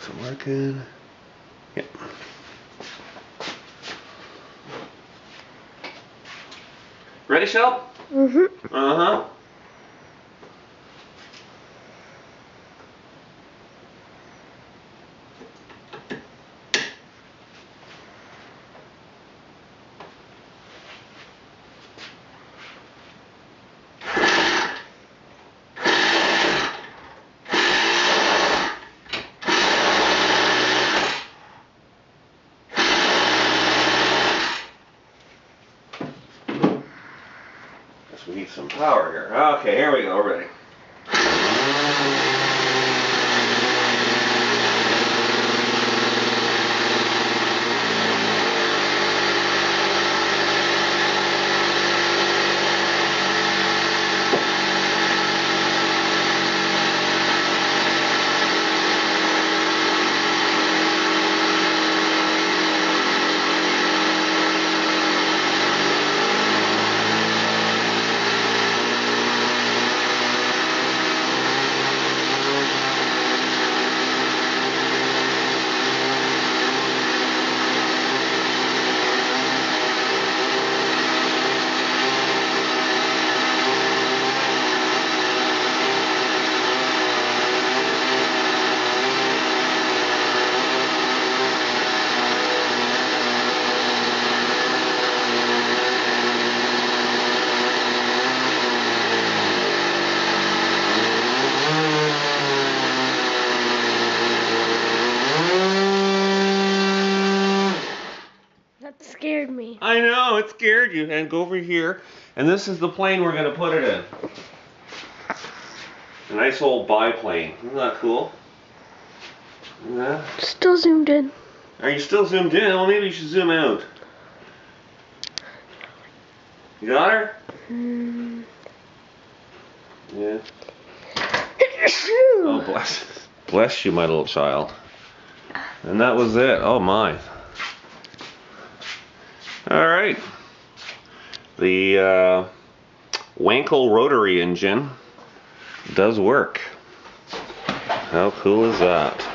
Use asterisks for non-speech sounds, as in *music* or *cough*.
Is it working? Yep. Ready, Shell? Mm-hmm. Uh-huh. We need some power here. Okay, here we go, We're ready. That scared me. I know, it scared you. And go over here. And this is the plane we're going to put it in. A nice old biplane. Isn't that cool? Yeah. Still zoomed in. Are you still zoomed in? Well, maybe you should zoom out. You got her? Mm. Yeah. *laughs* Oh, bless. Bless you, my little child. And that was it. Oh, my. All right. The uh, Wankel rotary engine does work. How cool is that?